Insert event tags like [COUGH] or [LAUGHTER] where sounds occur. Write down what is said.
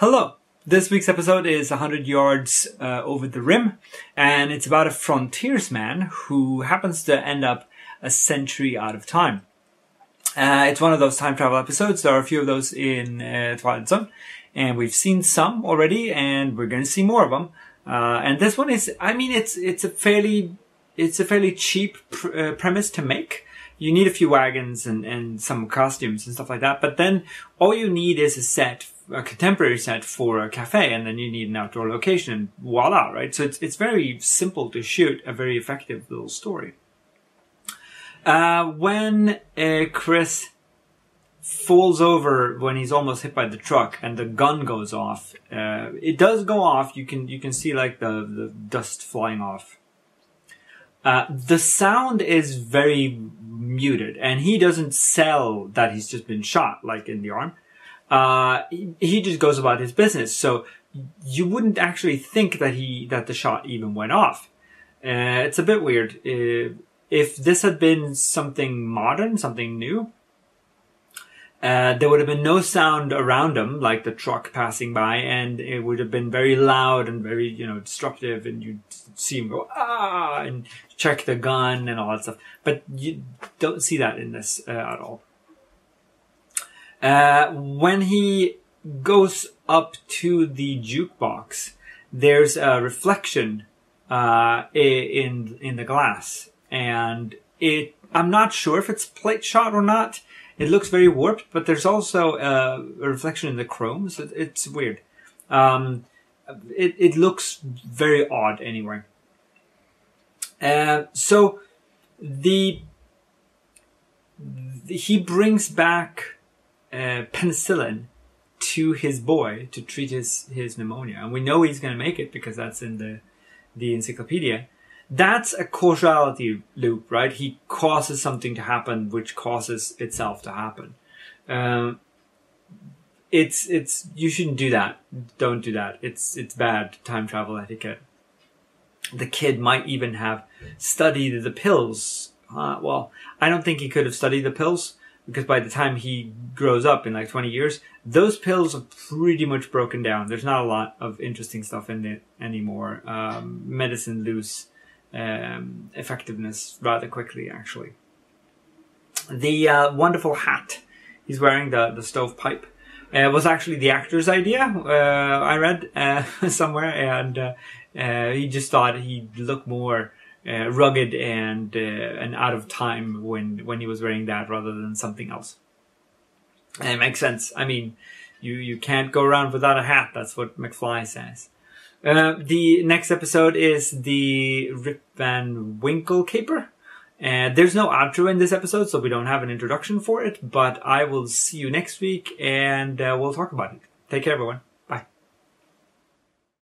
Hello. This week's episode is 100 yards uh, over the rim, and it's about a frontiersman who happens to end up a century out of time. Uh, it's one of those time travel episodes. There are a few of those in uh, Twilight Zone, and we've seen some already, and we're going to see more of them. Uh, and this one is, I mean, it's it's a fairly it's a fairly cheap pr- uh, premise to make. You need a few wagons and, and some costumes and stuff like that, but then all you need is a set a contemporary set for a cafe and then you need an outdoor location and voila, right? So it's, it's very simple to shoot a very effective little story. Uh, when uh, Chris falls over when he's almost hit by the truck and the gun goes off, uh, it does go off. You can, you can see like the, the dust flying off. Uh, the sound is very muted and he doesn't sell that he's just been shot like in the arm uh, he, just goes about his business. So you wouldn't actually think that he that the shot even went off. Uh, it's a bit weird. Uh, if this had been something modern, something new, uh, there would have been no sound around him, like the truck passing by, and it would have been very loud and very, you know, disruptive, and you'd see him go, ah, and check the gun and all that stuff. But you don't see that in this uh, at all. Uh, when he goes up to the jukebox, there's a reflection uh, in in the glass, and it. I'm not sure if it's plate shot or not. It looks very warped, but there's also a, reflection in the chrome, so it's weird. Um, it it looks very odd anyway. Uh, so the he brings back uh, penicillin to his boy to treat his, his pneumonia. And we know he's going to make it because that's in the, the encyclopedia. That's a causality loop, right? He causes something to happen which causes itself to happen. Um, it's, it's, you shouldn't do that. Don't do that. It's, it's bad time travel etiquette. The kid might even have studied the pills. Uh, well, I don't think he could have studied the pills because by the time he grows up in like 20 years, those pills are pretty much broken down. There's not a lot of interesting stuff in it anymore. Um, medicine lose um, effectiveness rather quickly, actually. The uh, wonderful hat he's wearing, the, the stovepipe, uh, was actually the actor's idea. Uh, I read uh, [LAUGHS] somewhere, and uh, uh, he just thought he'd look more uh, rugged and uh, and out of time when when he was wearing that rather than something else. And it makes sense. I mean, you you can't go around without a hat. That's what McFly says. Uh, the next episode is the Rip Van Winkle caper. And there's no outro in this episode, so we don't have an introduction for it. But I will see you next week, and uh, we'll talk about it. Take care, everyone.